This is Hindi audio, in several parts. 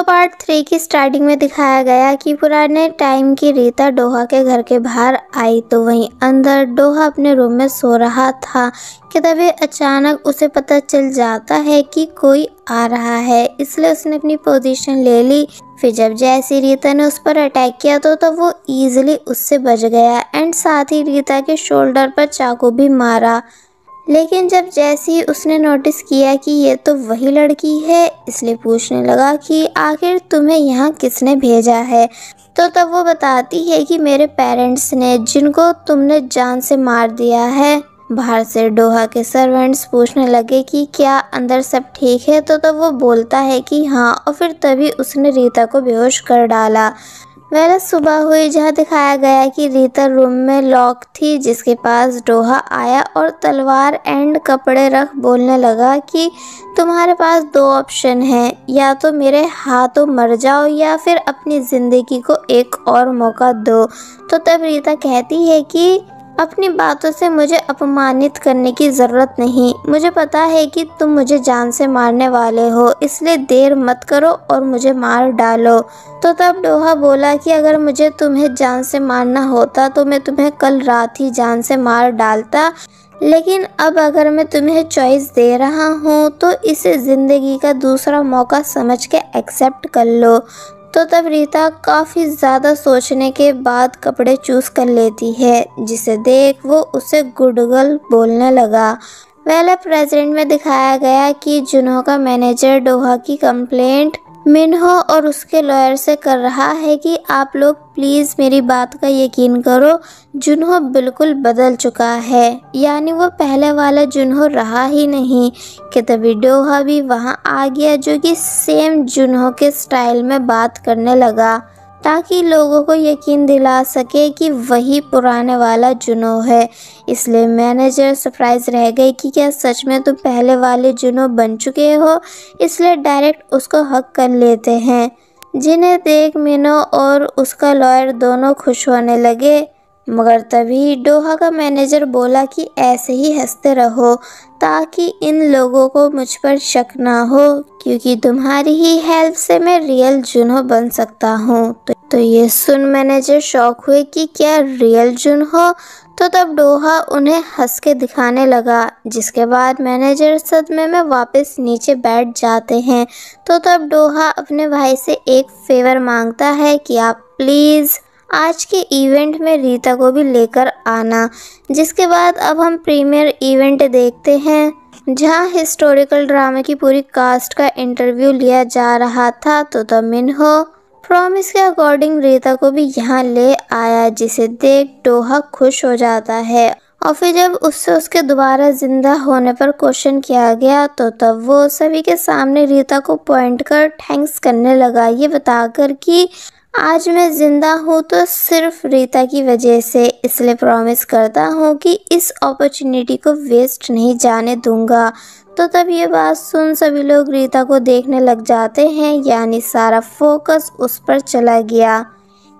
तो पार्ट थ्री की स्टार्टिंग में दिखाया गया कि पुराने टाइम की रीता डोहा के घर के बाहर आई तो वहीं अंदर डोहा अपने रूम में सो रहा था कि तभी अचानक उसे पता चल जाता है कि कोई आ रहा है। इसलिए उसने अपनी पोजीशन ले ली। फिर जब जैसी रीता ने उस पर अटैक किया तो तब वो इजीली उससे बच गया एंड साथ ही रीता के शोल्डर पर चाकू भी मारा। लेकिन जब जैसी उसने नोटिस किया कि ये तो वही लड़की है, इसलिए पूछने लगा कि आखिर तुम्हें यहाँ किसने भेजा है? तो तब वो बताती है कि मेरे पेरेंट्स ने जिनको तुमने जान से मार दिया है, बाहर से डोहा के सर्वेंट्स पूछने लगे कि क्या अंदर सब ठीक है? तो तब वो बोलता है कि हाँ और फिर तभी उसने रीता को बेहोश कर डाला। वह सुबह हुई जहाँ दिखाया गया कि रीता रूम में लॉक थी, जिसके पास डोहा आया और तलवार एंड कपड़े रख बोलने लगा कि तुम्हारे पास दो ऑप्शन हैं, या तो मेरे हाथों मर जाओ या फिर अपनी ज़िंदगी को एक और मौका दो। तो तब रीता कहती है कि अपनी बातों से मुझे अपमानित करने की ज़रूरत नहीं। मुझे पता है कि तुम मुझे जान से मारने वाले हो, इसलिए देर मत करो और मुझे मार डालो। तो तब डोहा बोला कि अगर मुझे तुम्हें जान से मारना होता तो मैं तुम्हें कल रात ही जान से मार डालता। लेकिन अब अगर मैं तुम्हें चॉइस दे रहा हूँ तो इसे ज़िंदगी का दूसरा मौका समझ के एक्सेप्ट कर लो। तो तब रीता काफ़ी ज़्यादा सोचने के बाद कपड़े चूज़ कर लेती है, जिसे देख वो उसे गुडगल बोलने लगा। पहले प्रेजेंट में दिखाया गया कि जुनहो का मैनेजर डोहा की कंप्लेंट मिनहो और उसके लॉयर से कर रहा है कि आप लोग प्लीज़ मेरी बात का यकीन करो, जुनहो बिल्कुल बदल चुका है। यानी वो पहले वाला जुनहो रहा ही नहीं, कि तभी डोहा भी वहाँ आ गया जो कि सेम जुनहो के स्टाइल में बात करने लगा। ताकि लोगों को यकीन दिला सके कि वही पुराने वाला जुनो है। इसलिए मैनेजर सरप्राइज़ रह गए कि क्या सच में तुम पहले वाले जुनो बन चुके हो? इसलिए डायरेक्ट उसको हक कर लेते हैं। जिन्हें देख मीनो और उसका लॉयर दोनों खुश होने लगे। मगर तभी डोहा का मैनेजर बोला कि ऐसे ही हँसते रहो ताकि इन लोगों को मुझ पर शक ना हो क्योंकि तुम्हारी ही हेल्प से मैं रियल जुनो बन सकता हूँ। तो, तो ये सुन मैनेजर शौक हुए कि क्या रियल जुन हो तो तब डोहा उन्हें हंस के दिखाने लगा जिसके बाद मैनेजर सदमे में वापस नीचे बैठ जाते हैं। तो तब डोहा अपने भाई से एक फेवर माँगता है कि आप प्लीज़ आज के इवेंट में रीता को भी लेकर आना, जिसके बाद अब हम प्रीमियर इवेंट देखते हैं, जहाँ हिस्टोरिकल ड्रामे की पूरी कास्ट का इंटरव्यू लिया जा रहा था तो द मिनहो प्रॉमिस के अकॉर्डिंग रीता को भी यहाँ ले आया, जिसे देख डोहा खुश हो जाता है। और फिर जब उससे उसके दोबारा ज़िंदा होने पर क्वेश्चन किया गया तो तब वो सभी के सामने रीता को पॉइंट कर थैंक्स करने लगा, ये बताकर कि आज मैं ज़िंदा हूँ तो सिर्फ़ रीता की वजह से इसलिए प्रॉमिस करता हूँ कि इस अपॉर्चुनिटी को वेस्ट नहीं जाने दूँगा। तो तब ये बात सुन सभी लोग रीता को देखने लग जाते हैं, यानी सारा फोकस उस पर चला गया।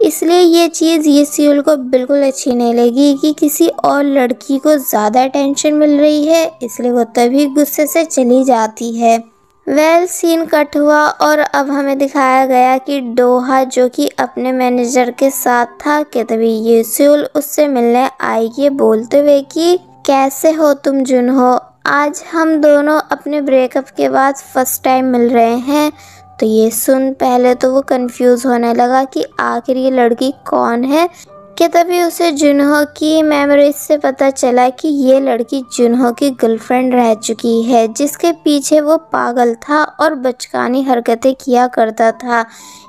इसलिए ये चीज़ ये सील को बिल्कुल अच्छी नहीं लगी कि किसी और लड़की को ज़्यादा टेंशन मिल रही है, इसलिए वो तभी गुस्से से चली जाती है। वेल सीन कट हुआ और अब हमें दिखाया गया कि डोहा, जो कि अपने मैनेजर के साथ था, कि तभी ये स्यूल उससे मिलने आई, ये बोलते हुए कि, कैसे हो तुम जुन हो? आज हम दोनों अपने ब्रेकअप के बाद फ़र्स्ट टाइम मिल रहे हैं। तो ये सुन पहले तो वो कंफ्यूज होने लगा कि आखिर ये लड़की कौन है? कि तभी उसे जुनहो की मेमोरीज से पता चला कि ये लड़की जुनहो की गर्लफ्रेंड रह चुकी है, जिसके पीछे वो पागल था और बचकानी हरकतें किया करता था।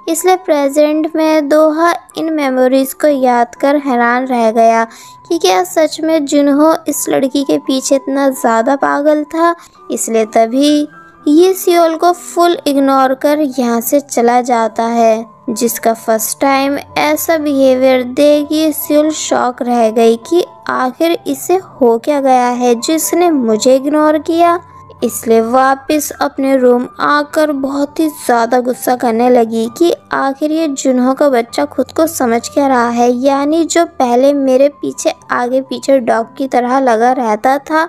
इसलिए प्रेजेंट में दोहा इन मेमोरीज को याद कर हैरान रह गया कि क्या सच में जुनहो इस लड़की के पीछे इतना ज़्यादा पागल था? इसलिए तभी ये सियोल को फुल इग्नोर कर यहाँ से चला जाता है। जिसका फ़र्स्ट टाइम ऐसा बिहेवियर देगी ये सियोल शॉक रह गई कि आखिर इसे हो क्या गया है? जिसने मुझे इग्नोर किया, इसलिए वापस अपने रूम आकर बहुत ही ज़्यादा गुस्सा करने लगी कि आखिर ये जुनहो का बच्चा खुद को समझ क्या रहा है? यानी जो पहले मेरे पीछे आगे पीछे डॉग की तरह लगा रहता था,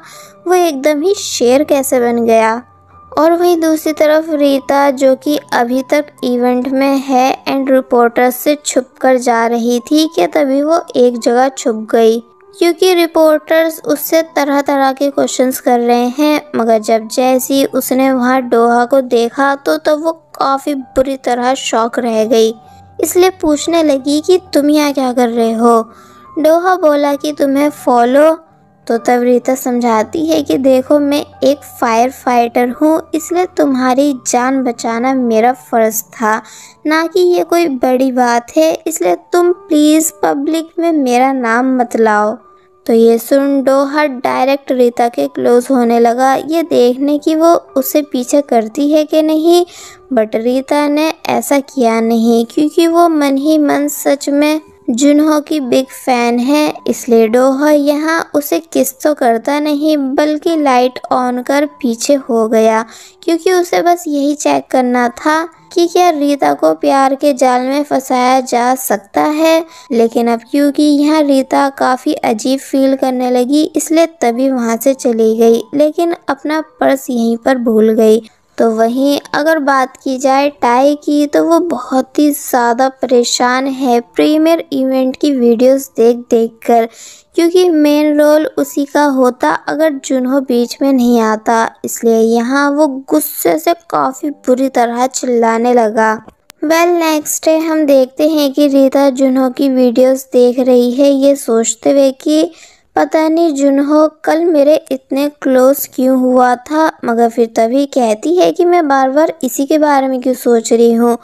वो एकदम ही शेर कैसे बन गया? और वहीं दूसरी तरफ़ रीता, जो कि अभी तक इवेंट में है एंड रिपोर्टर से छुप कर जा रही थी कि तभी वो एक जगह छुप गई। क्योंकि रिपोर्टर्स उससे तरह तरह के क्वेश्चंस कर रहे हैं, मगर जब जैसी उसने वहाँ डोहा को देखा तो तब वो काफ़ी बुरी तरह शौक रह गई। इसलिए पूछने लगी कि तुम यहाँ क्या कर रहे हो? डोहा बोला कि तुम्हें फॉलो तो तब रीता समझाती है कि देखो, मैं एक फायर फाइटर हूँ, इसलिए तुम्हारी जान बचाना मेरा फ़र्ज़ था। ना कि ये कोई बड़ी बात है, इसलिए तुम प्लीज़ पब्लिक में मेरा नाम मत लाओ। तो ये सुन डोहा डायरेक्ट रीता के क्लोज होने लगा। ये देखने की वो उसे पीछे करती है कि नहीं बट रीता ने ऐसा किया नहीं, क्योंकि वो मन ही मन सच में जुनहो की बिग फ़ैन है, इसलिए डोहा यहाँ उसे किस तो करता नहीं, बल्कि लाइट ऑन कर पीछे हो गया, क्योंकि उसे बस यही चेक करना था कि क्या रीता को प्यार के जाल में फंसाया जा सकता है। लेकिन अब क्योंकि यहाँ रीता काफ़ी अजीब फील करने लगी, इसलिए तभी वहाँ से चली गई, लेकिन अपना पर्स यहीं पर भूल गई। तो वहीं अगर बात की जाए टाई की तो वो बहुत ही ज़्यादा परेशान है प्रीमियर इवेंट की वीडियोस देख देख कर क्योंकि मेन रोल उसी का होता अगर जुनहो बीच में नहीं आता। इसलिए यहाँ वो गुस्से से काफ़ी बुरी तरह चिल्लाने लगा। वेल नेक्स्ट डे हम देखते हैं कि रीता जुनहो की वीडियोस देख रही है। ये सोचते हुए कि पता नहीं जुनहो, कल मेरे इतने क्लोज क्यों हुआ था, मगर फिर तभी कहती है कि मैं बार बार इसी के बारे में क्यों सोच रही हूँ।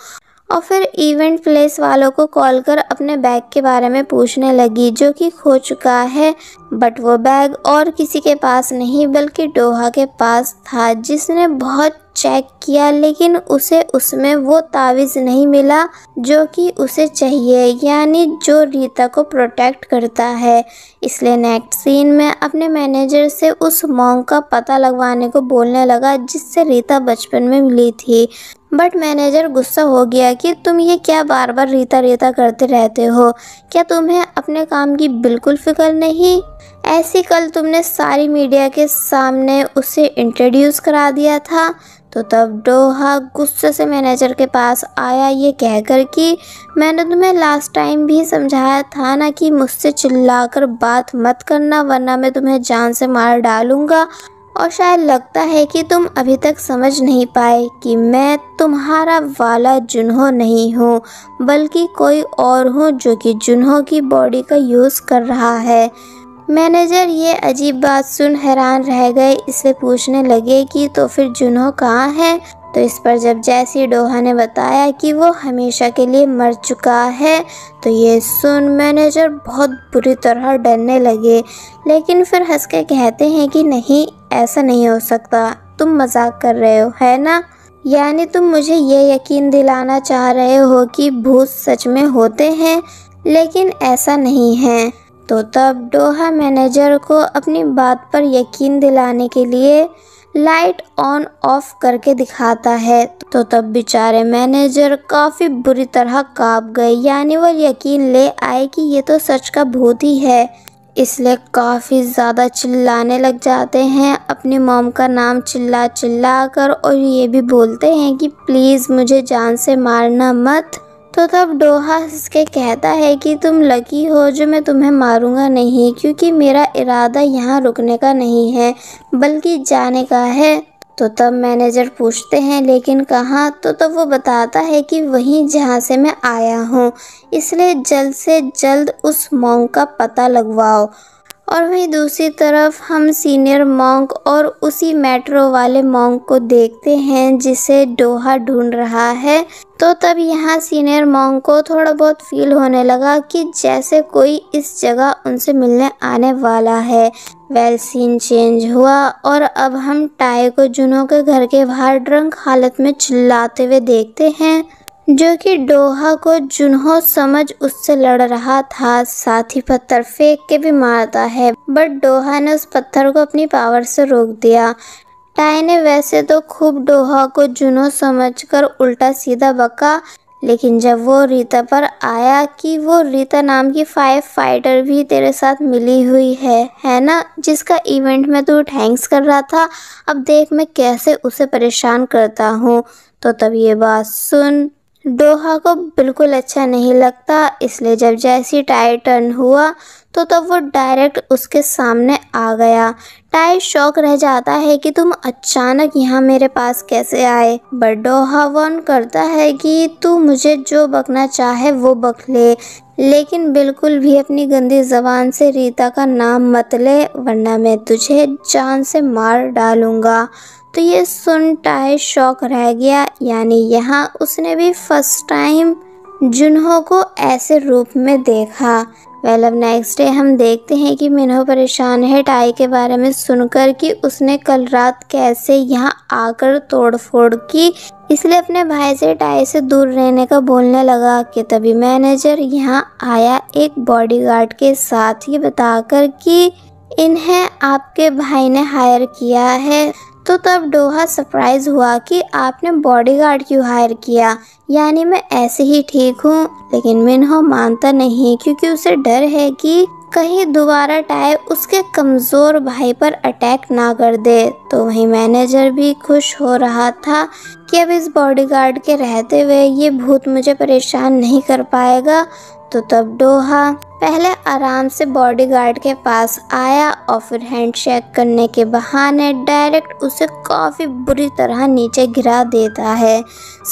और फिर इवेंट प्लेस वालों को कॉल कर अपने बैग के बारे में पूछने लगी, जो कि खो चुका है। बट वो बैग और किसी के पास नहीं, बल्कि डोहा के पास था, जिसने बहुत चेक किया, लेकिन उसे उसमें वो तावीज़ नहीं मिला जो कि उसे चाहिए, यानी जो रीता को प्रोटेक्ट करता है। इसलिए नेक्स्ट सीन में अपने मैनेजर से उस मॉन्ग का पता लगवाने को बोलने लगा, जिससे रीता बचपन में मिली थी। बट मैनेजर गुस्सा हो गया कि तुम ये क्या बार बार रीता रीता करते रहते हो? क्या तुम्हें अपने काम की बिल्कुल फ़िक्र नहीं? ऐसी कल तुमने सारी मीडिया के सामने उसे इंट्रोड्यूस करा दिया था तो तब डोहा गुस्से से मैनेजर के पास आया ये कहकर कि मैंने तुम्हें लास्ट टाइम भी समझाया था ना कि मुझसे चिल्लाकर बात मत करना, वरना मैं तुम्हें जान से मार डालूँगा। और शायद लगता है कि तुम अभी तक समझ नहीं पाए कि मैं तुम्हारा वाला जुन्हो नहीं हूँ, बल्कि कोई और हूँ जो कि जुन्हो की बॉडी का यूज़ कर रहा है। मैनेजर ये अजीब बात सुन हैरान रह गए। इसे पूछने लगे कि तो फिर जुनहो कहाँ है? तो इस पर जब जैसी डोहा ने बताया कि वो हमेशा के लिए मर चुका है तो ये सुन मैनेजर बहुत बुरी तरह डरने लगे। लेकिन फिर हंस के कहते हैं कि नहीं, ऐसा नहीं हो सकता। तुम मज़ाक कर रहे हो, है ना? यानी तुम मुझे ये यकीन दिलाना चाह रहे हो कि भूत सच में होते हैं, लेकिन ऐसा नहीं है। तो तब डोहा मैनेजर को अपनी बात पर यकीन दिलाने के लिए लाइट ऑन ऑफ़ करके दिखाता है। तो तब बेचारे मैनेजर काफ़ी बुरी तरह काँप गए, यानी वो यकीन ले आए कि ये तो सच का भूत ही है। इसलिए काफ़ी ज़्यादा चिल्लाने लग जाते हैं, अपनी मोम का नाम चिल्ला चिल्ला कर और ये भी बोलते हैं कि, प्लीज़ मुझे जान से मारना मत। तो तब डोहा इसके कहता है कि तुम लकी हो जो मैं तुम्हें मारूँगा नहीं, क्योंकि मेरा इरादा यहाँ रुकने का नहीं है, बल्कि जाने का है। तो तब मैनेजर पूछते हैं, लेकिन कहाँ? तो तब वो बताता है कि वहीं जहाँ से मैं आया हूँ, इसलिए जल्द से जल्द उस मोंग का पता लगवाओ। और वहीं दूसरी तरफ़ हम सीनियर मॉन्क और उसी मेट्रो वाले मॉन्क को देखते हैं जिसे डोहा ढूंढ रहा है। तो तब यहाँ सीनियर मॉन्क को थोड़ा बहुत फील होने लगा कि जैसे कोई इस जगह उनसे मिलने आने वाला है। वेल सीन चेंज हुआ और अब हम टाई को जुनों के घर के बाहर ड्रंक हालत में चिल्लाते हुए देखते हैं। जो कि डोहा को जुन्हो समझ उससे लड़ रहा था। साथ ही पत्थर फेंक के भी मारता है, बट डोहा ने उस पत्थर को अपनी पावर से रोक दिया। टाई ने वैसे तो खूब डोहा को जुनो समझकर उल्टा सीधा बका, लेकिन जब वो रीता पर आया कि वो रीता नाम की फाइव फाइटर भी तेरे साथ मिली हुई है है ना? जिसका इवेंट में तू थैंक्स कर रहा था, अब देख मैं कैसे उसे परेशान करता हूँ। तो तब ये बात सुन डोहा को बिल्कुल अच्छा नहीं लगता, इसलिए जब जैसी टायर टर्न हुआ तो तब वो डायरेक्ट उसके सामने आ गया। टाई शौक रह जाता है कि तुम अचानक यहाँ मेरे पास कैसे आए। बट डोहा वन करता है कि तू मुझे जो बकना चाहे वो बक ले। लेकिन बिल्कुल भी अपनी गंदी जबान से रीता का नाम मत ले, वरना मैं तुझे जान से मार डालूँगा। तो ये सुन टाई शौक रह गया। यानी यहाँ उसने भी फ़र्स्ट टाइम जुन्हो को ऐसे रूप में देखा। वेल अब नेक्स्ट डे हम देखते हैं कि मिनहो परेशान है टाई के बारे में सुनकर कि उसने कल रात कैसे यहाँ आकर तोड़ फोड़ की। इसलिए अपने भाई से टाई से दूर रहने का बोलने लगा कि तभी मैनेजर यहाँ आया एक बॉडीगार्ड के साथ ये बताकर कि इन्हें आपके भाई ने हायर किया है। तो तब डोहा सरप्राइज़ हुआ कि आपने बॉडीगार्ड क्यों हायर किया? यानी मैं ऐसे ही ठीक हूँ। लेकिन मिनहो मानता नहीं, क्योंकि उसे डर है कि कहीं दोबारा टाई उसके कमज़ोर भाई पर अटैक ना कर दे। तो वहीं मैनेजर भी खुश हो रहा था कि अब इस बॉडीगार्ड के रहते हुए ये भूत मुझे परेशान नहीं कर पाएगा। तो तब डोहा पहले आराम से बॉडीगार्ड के पास आया और फिर हैंडशेक करने के बहाने डायरेक्ट उसे काफ़ी बुरी तरह नीचे गिरा देता है।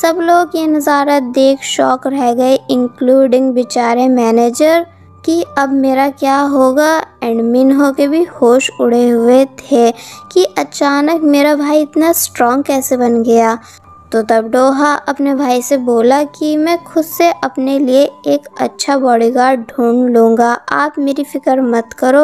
सब लोग ये नज़ारा देख शौक रह गए इंक्लूडिंग बेचारे मैनेजर कि अब मेरा क्या होगा? एंड मिनहो के भी होश उड़े हुए थे कि अचानक मेरा भाई इतना स्ट्रॉन्ग कैसे बन गया? तो तब डोहा अपने भाई से बोला कि मैं खुद से अपने लिए एक अच्छा बॉडीगार्ड ढूंढ लूँगा। आप मेरी फ़िक्र मत करो।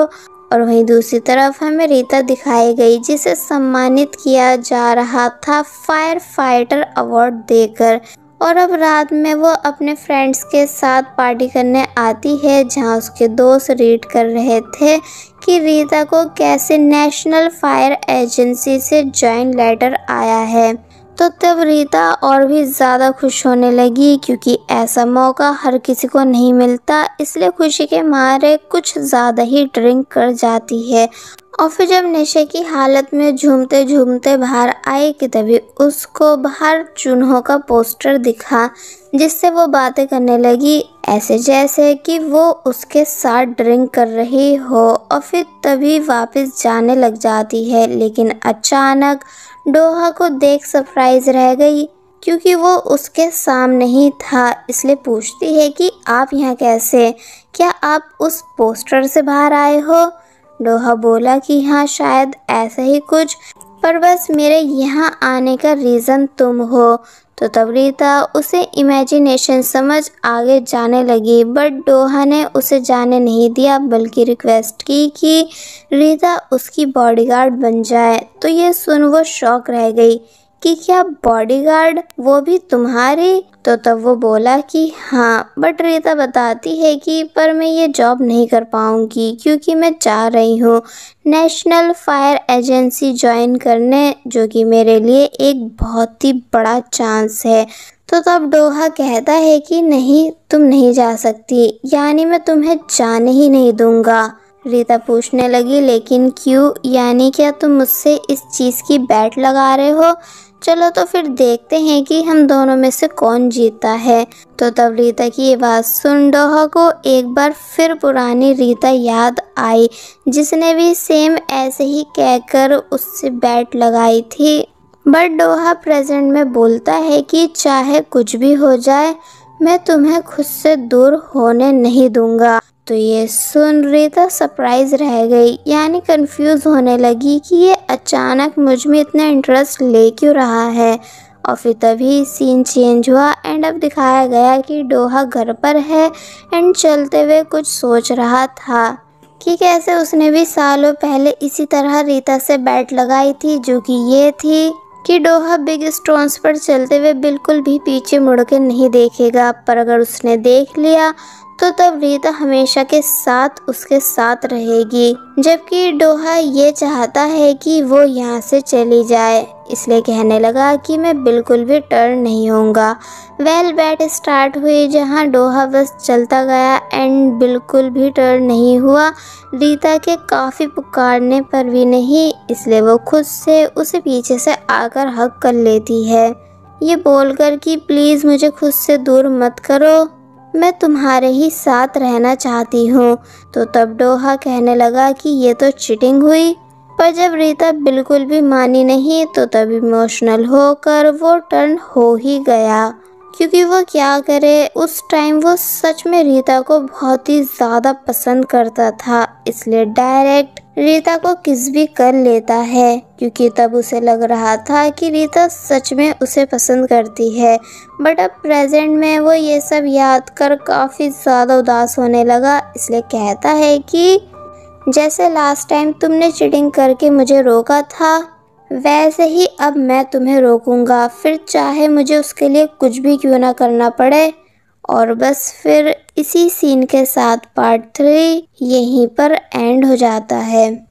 और वहीं दूसरी तरफ़ हमें रीता दिखाई गई, जिसे सम्मानित किया जा रहा था फायर फाइटर अवार्ड देकर। और अब रात में वो अपने फ्रेंड्स के साथ पार्टी करने आती है, जहाँ उसके दोस्त रीड कर रहे थे कि रीता को कैसे नेशनल फायर एजेंसी से ज्वाइन लेटर आया है। तो तब रीता और भी ज़्यादा खुश होने लगी क्योंकि ऐसा मौका हर किसी को नहीं मिलता। इसलिए खुशी के मारे कुछ ज़्यादा ही ड्रिंक कर जाती है। और फिर जब नशे की हालत में झूमते झूमते बाहर आई कि तभी उसको बाहर चूनों का पोस्टर दिखा, जिससे वो बातें करने लगी। ऐसे जैसे कि वो उसके साथ ड्रिंक कर रही हो और फिर तभी वापस जाने लग जाती है। लेकिन अचानक डोहा को देख सरप्राइज़ रह गई, क्योंकि वो उसके सामने ही था। इसलिए पूछती है कि आप यहाँ कैसे? क्या आप उस पोस्टर से बाहर आए हो? डोहा बोला कि हाँ शायद ऐसा ही कुछ, पर बस मेरे यहाँ आने का रीज़न तुम हो। तो तबरीता उसे इमेजिनेशन समझ आगे जाने लगी बट डोहा ने उसे जाने नहीं दिया, बल्कि रिक्वेस्ट की कि रीता उसकी बॉडीगार्ड बन जाए। तो ये सुन वो शौक रह गई। कि क्या बॉडीगार्ड वो भी तुम्हारी? तो तब वो बोला कि हाँ बट रीता बताती है कि पर मैं ये जॉब नहीं कर पाऊँगी क्योंकि मैं चाह रही हूँ नेशनल फायर एजेंसी ज्वाइन करने, जो कि मेरे लिए एक बहुत ही बड़ा चांस है। तो तब डोहा कहता है कि नहीं, तुम नहीं जा सकती, यानी मैं तुम्हें जाने ही नहीं दूँगा। रीता पूछने लगी, लेकिन क्यों? यानी क्या तुम मुझसे इस चीज़ की बैट लगा रहे हो? चलो तो फिर देखते हैं कि हम दोनों में से कौन जीता है। तो तब रीता की ये बात सुन डोहा को एक बार फिर पुरानी रीता याद आई, जिसने भी सेम ऐसे ही कहकर उससे बैट लगाई थी। बट डोहा प्रेजेंट में बोलता है कि चाहे कुछ भी हो जाए, मैं तुम्हें खुद से दूर होने नहीं दूँगा। तो ये सुन रीता सरप्राइज़ रह गई। यानी कंफ्यूज होने लगी कि ये अचानक मुझमें इतना इंटरेस्ट ले क्यों रहा है? और फिर तभी सीन चेंज हुआ एंड अब दिखाया गया कि डोहा घर पर है एंड चलते हुए कुछ सोच रहा था कि कैसे उसने भी सालों पहले इसी तरह रीता से बैट लगाई थी, जो कि ये थी कि डोहा बिग स्टोन्स पर चलते हुए बिल्कुल भी पीछे मुड़ के नहीं देखेगा। पर अगर उसने देख लिया तो तब रीता हमेशा के साथ उसके साथ रहेगी, जबकि डोहा ये चाहता है कि वो यहाँ से चली जाए। इसलिए कहने लगा कि मैं बिल्कुल भी टर्न नहीं होऊँगा। वेल बैट स्टार्ट हुई जहाँ डोहा बस चलता गया एंड बिल्कुल भी टर्न नहीं हुआ। रीता के काफ़ी पुकारने पर भी नहीं, इसलिए वो खुद से उसे पीछे से आकर हक कर लेती है। ये बोलकर कि प्लीज़ मुझे खुद से दूर मत करो। मैं तुम्हारे ही साथ रहना चाहती हूँ। तो तब डोहा कहने लगा कि ये तो चीटिंग हुई। पर जब रीता बिल्कुल भी मानी नहीं तो तब इमोशनल होकर वो टर्न हो ही गया। क्योंकि वो क्या करे, उस टाइम वो सच में रीता को बहुत ही ज़्यादा पसंद करता था, इसलिए डायरेक्ट रीता को किस भी कर लेता है, क्योंकि तब उसे लग रहा था कि रीता सच में उसे पसंद करती है। बट अब प्रेजेंट में वो ये सब याद कर काफ़ी ज़्यादा उदास होने लगा, इसलिए कहता है कि, जैसे लास्ट टाइम तुमने चीटिंग करके मुझे रोका था वैसे ही अब मैं तुम्हें रोकूँगा। फिर चाहे मुझे उसके लिए कुछ भी क्यों ना करना पड़े। और बस फिर इसी सीन के साथ पार्ट थ्री यहीं पर एंड हो जाता है।